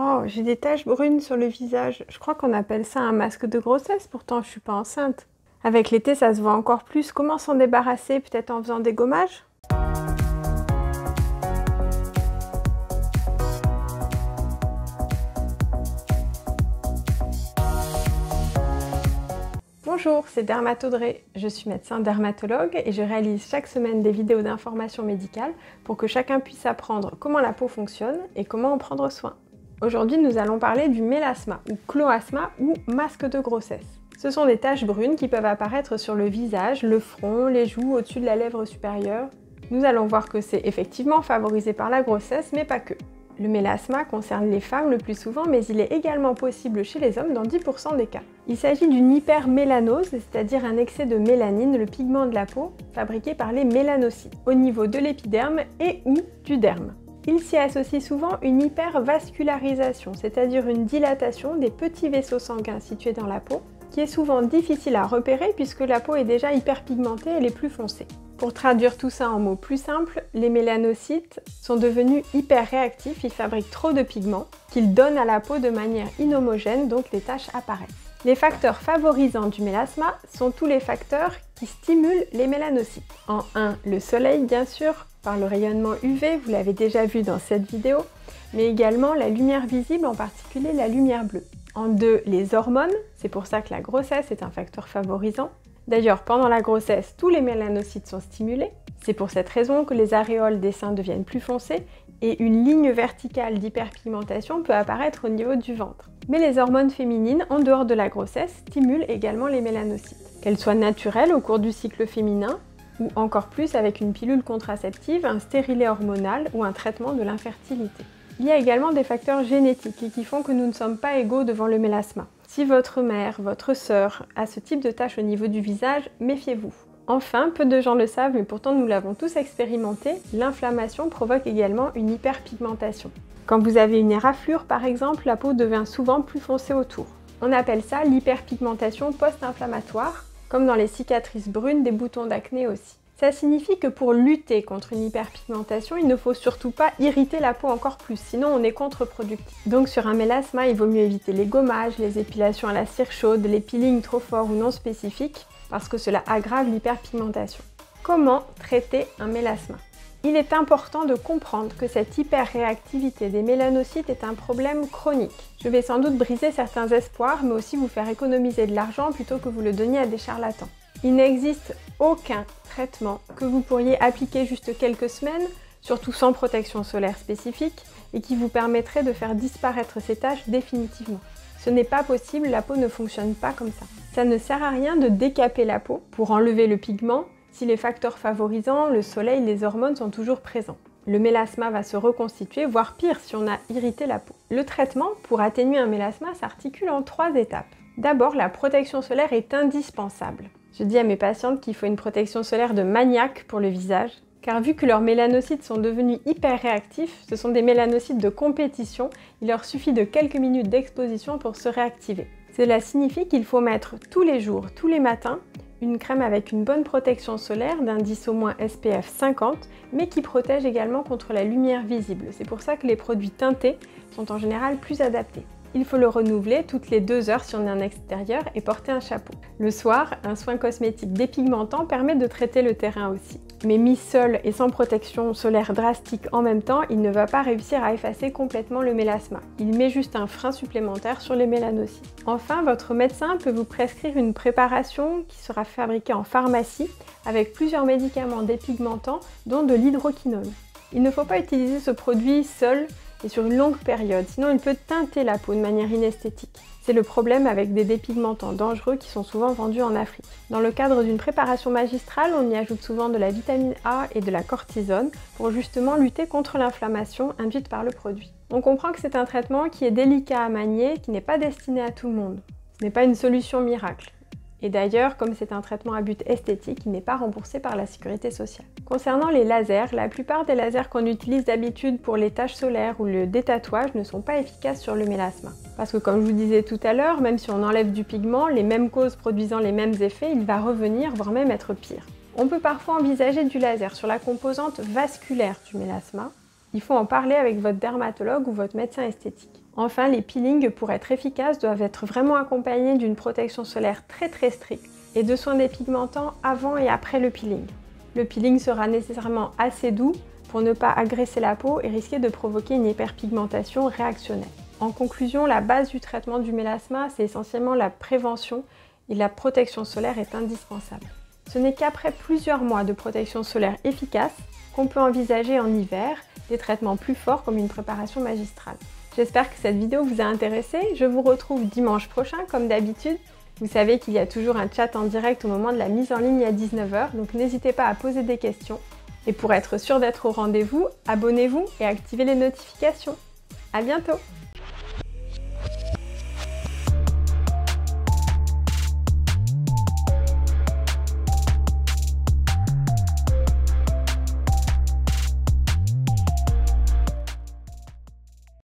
Oh, j'ai des taches brunes sur le visage. Je crois qu'on appelle ça un masque de grossesse, pourtant je suis pas enceinte. Avec l'été, ça se voit encore plus. Comment s'en débarrasser Peut-être en faisant des gommages? Bonjour, c'est Dermatodré. Je suis médecin dermatologue et je réalise chaque semaine des vidéos d'information médicale pour que chacun puisse apprendre comment la peau fonctionne et comment en prendre soin. Aujourd'hui, nous allons parler du mélasma ou cloasma ou masque de grossesse. Ce sont des taches brunes qui peuvent apparaître sur le visage, le front, les joues, au-dessus de la lèvre supérieure. Nous allons voir que c'est effectivement favorisé par la grossesse, mais pas que. Le mélasma concerne les femmes le plus souvent, mais il est également possible chez les hommes dans 10% des cas. Il s'agit d'une hypermélanose, c'est-à-dire un excès de mélanine, le pigment de la peau, fabriqué par les mélanocytes, au niveau de l'épiderme et ou du derme. Il s'y associe souvent une hypervascularisation, c'est-à-dire une dilatation des petits vaisseaux sanguins situés dans la peau, qui est souvent difficile à repérer puisque la peau est déjà hyperpigmentée et les plus foncée. Pour traduire tout ça en mots plus simples, les mélanocytes sont devenus hyper réactifs, ils fabriquent trop de pigments qu'ils donnent à la peau de manière inhomogène, donc les taches apparaissent. Les facteurs favorisants du mélasma sont tous les facteurs qui stimulent les mélanocytes. En 1, le soleil bien sûr, par le rayonnement UV, vous l'avez déjà vu dans cette vidéo, mais également la lumière visible, en particulier la lumière bleue. En 2, les hormones, c'est pour ça que la grossesse est un facteur favorisant. D'ailleurs, pendant la grossesse, tous les mélanocytes sont stimulés. C'est pour cette raison que les aréoles des seins deviennent plus foncées et une ligne verticale d'hyperpigmentation peut apparaître au niveau du ventre. Mais les hormones féminines, en dehors de la grossesse, stimulent également les mélanocytes. Qu'elles soient naturelles au cours du cycle féminin, ou encore plus avec une pilule contraceptive, un stérilet hormonal ou un traitement de l'infertilité. Il y a également des facteurs génétiques qui font que nous ne sommes pas égaux devant le mélasma. Si votre mère, votre sœur a ce type de tache au niveau du visage, méfiez-vous. Enfin, peu de gens le savent, mais pourtant nous l'avons tous expérimenté, l'inflammation provoque également une hyperpigmentation. Quand vous avez une éraflure par exemple, la peau devient souvent plus foncée autour. On appelle ça l'hyperpigmentation post-inflammatoire, comme dans les cicatrices brunes des boutons d'acné aussi. Ça signifie que pour lutter contre une hyperpigmentation, il ne faut surtout pas irriter la peau encore plus, sinon on est contre-productif. Donc sur un mélasma, il vaut mieux éviter les gommages, les épilations à la cire chaude, les peelings trop forts ou non spécifiques, parce que cela aggrave l'hyperpigmentation. Comment traiter un mélasma? Il est important de comprendre que cette hyperréactivité des mélanocytes est un problème chronique. Je vais sans doute briser certains espoirs, mais aussi vous faire économiser de l'argent plutôt que vous le donniez à des charlatans. Il n'existe aucun traitement que vous pourriez appliquer juste quelques semaines, surtout sans protection solaire spécifique, et qui vous permettrait de faire disparaître ces taches définitivement. Ce n'est pas possible, la peau ne fonctionne pas comme ça. Ça ne sert à rien de décaper la peau pour enlever le pigment si les facteurs favorisants, le soleil, les hormones sont toujours présents. Le mélasma va se reconstituer, voire pire si on a irrité la peau. Le traitement pour atténuer un mélasma s'articule en trois étapes. D'abord, la protection solaire est indispensable. Je dis à mes patientes qu'il faut une protection solaire de maniaque pour le visage, car vu que leurs mélanocytes sont devenus hyper réactifs, ce sont des mélanocytes de compétition, il leur suffit de quelques minutes d'exposition pour se réactiver. Cela signifie qu'il faut mettre tous les jours, tous les matins, une crème avec une bonne protection solaire d'indice au moins SPF 50, mais qui protège également contre la lumière visible. C'est pour ça que les produits teintés sont en général plus adaptés. Il faut le renouveler toutes les deux heures si on est en extérieur et porter un chapeau. Le soir, un soin cosmétique dépigmentant permet de traiter le terrain aussi. Mais mis seul et sans protection solaire drastique en même temps, il ne va pas réussir à effacer complètement le mélasma. Il met juste un frein supplémentaire sur les mélanocytes. Enfin, votre médecin peut vous prescrire une préparation qui sera fabriquée en pharmacie avec plusieurs médicaments dépigmentants dont de l'hydroquinone. Il ne faut pas utiliser ce produit seul et sur une longue période, sinon il peut teinter la peau de manière inesthétique. C'est le problème avec des dépigmentants dangereux qui sont souvent vendus en Afrique. Dans le cadre d'une préparation magistrale, on y ajoute souvent de la vitamine A et de la cortisone pour justement lutter contre l'inflammation induite par le produit. On comprend que c'est un traitement qui est délicat à manier, qui n'est pas destiné à tout le monde. Ce n'est pas une solution miracle. Et d'ailleurs, comme c'est un traitement à but esthétique, il n'est pas remboursé par la sécurité sociale. Concernant les lasers, la plupart des lasers qu'on utilise d'habitude pour les taches solaires ou le détatouage ne sont pas efficaces sur le mélasma. Parce que comme je vous disais tout à l'heure, même si on enlève du pigment, les mêmes causes produisant les mêmes effets, il va revenir, voire même être pire. On peut parfois envisager du laser sur la composante vasculaire du mélasma. Il faut en parler avec votre dermatologue ou votre médecin esthétique. Enfin, les peelings, pour être efficaces, doivent être vraiment accompagnés d'une protection solaire très très stricte et de soins dépigmentants avant et après le peeling. Le peeling sera nécessairement assez doux pour ne pas agresser la peau et risquer de provoquer une hyperpigmentation réactionnelle. En conclusion, la base du traitement du mélasma, c'est essentiellement la prévention et la protection solaire est indispensable. Ce n'est qu'après plusieurs mois de protection solaire efficace qu'on peut envisager en hiver des traitements plus forts comme une préparation magistrale. J'espère que cette vidéo vous a intéressé. Je vous retrouve dimanche prochain comme d'habitude. Vous savez qu'il y a toujours un chat en direct au moment de la mise en ligne à 19h, donc n'hésitez pas à poser des questions. Et pour être sûr d'être au rendez-vous, abonnez-vous et activez les notifications. A bientôt